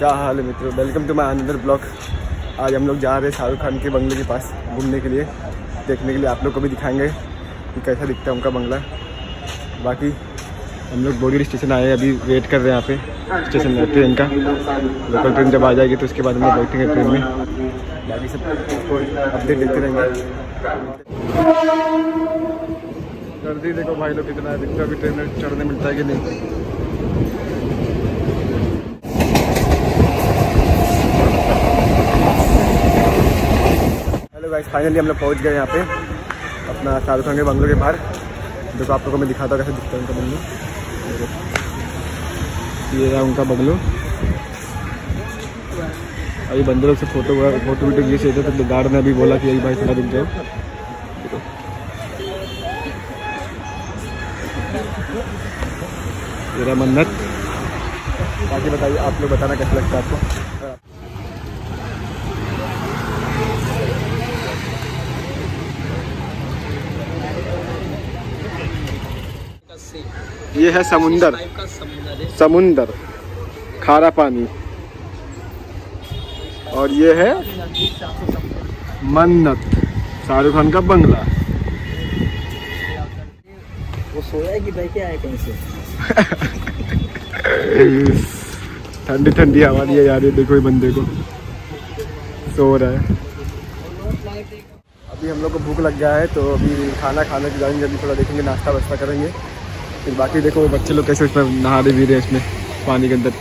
क्या हाल है मित्रों? Welcome to my another blog आज हम लोग जा रहे हैं शाहरुख खान के बंगले के पास घूमने के लिए, देखने के लिए। आप लोग को भी दिखाएँगे कि कैसा दिखता है उनका बंगला। बाकी हम लोग बोडी स्टेशन आए अभी वेट कर रहे हैं यहाँ पे। स्टेशन में ट्रेन का। लोकल ट्रेन जब आ जाएगी तो उसके बाद हम लोग बैठेंगे ट्रेन में। बाकी सब अपडेट देते रहेंगे। सर्दी देखो भाई लोग कितना है। देखो अभी ट्रेन में चढ़ने मिलता है कि नहीं। गाइस फाइनली हम लोग पहुँच गए यहाँ पे। अपना शाहरुख खान के बंगलों के बाहर। देखो आप लोगों को मैं दिखाता कैसे दिखता है उनका बंगलो। ये रहा उनका बंगलो। अभी बंदरों से फ़ोटो फ़ोटो वीडियो लिए थे तो गार्ड ने अभी बोला कि यही भाई थोड़ा रुक जाओ। ये रहा मन्नत। बाकी बताइए, आप लोग बताना कैसा लगता है आपको? ये है समुंदर। समुंदर खारा पानी। और ये है मन्नत शाहरुख खान का बंगला। वो सोया कि आए कहीं से? ठंडी ठंडी हवा दिया जा रही है देखो ये बंदे को। सो रहा है। अभी हम लोग को भूख लग गया है तो अभी खाना खाने के जाएँगे अभी थोड़ा देखेंगे नाश्ता वास्ता करेंगे। फिर बाकी देखो, बच्चे लोग कैसे उसमें नहा रहे भी रहे इसमें, पानी के अंदर।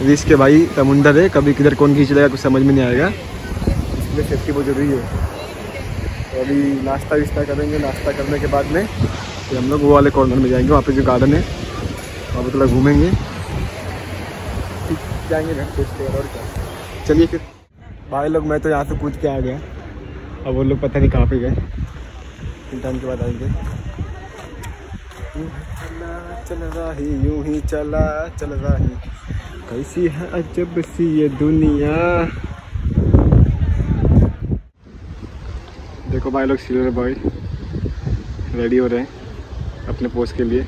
अभी इसके भाई समुंदर है कभी किधर कौन खींच लेगा, कुछ समझ में नहीं आएगा। इसलिए सेफ्टी बहुत ज़रूरी है। तो अभी नाश्ता विश्ता करेंगे, नाश्ता करने के बाद में फिर हम लोग वो वाले कॉर्नर में जाएँगे, वहाँ पे जो गार्डन है, वहाँ पर थोड़ा घूमेंगे। जाएँगे घर पे और क्या। चलिए फिर। भाई लोग, मैं तो यहाँ से कूद के आ गया। अब वो लोग पता नहीं कहाँ पे गए। टाइम के बाद आएँगे। चला रहा यूँ ही चला चल रहा कैसी है अजब सी ये दुनिया देखो भाई लोग सिल्वर बॉय रेडी हो रहे हैं अपने पोस्ट के लिए।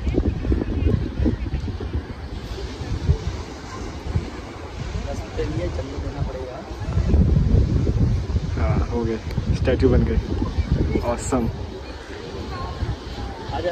हाँ हो गए। स्टैचू बन गए। ऑसम आजा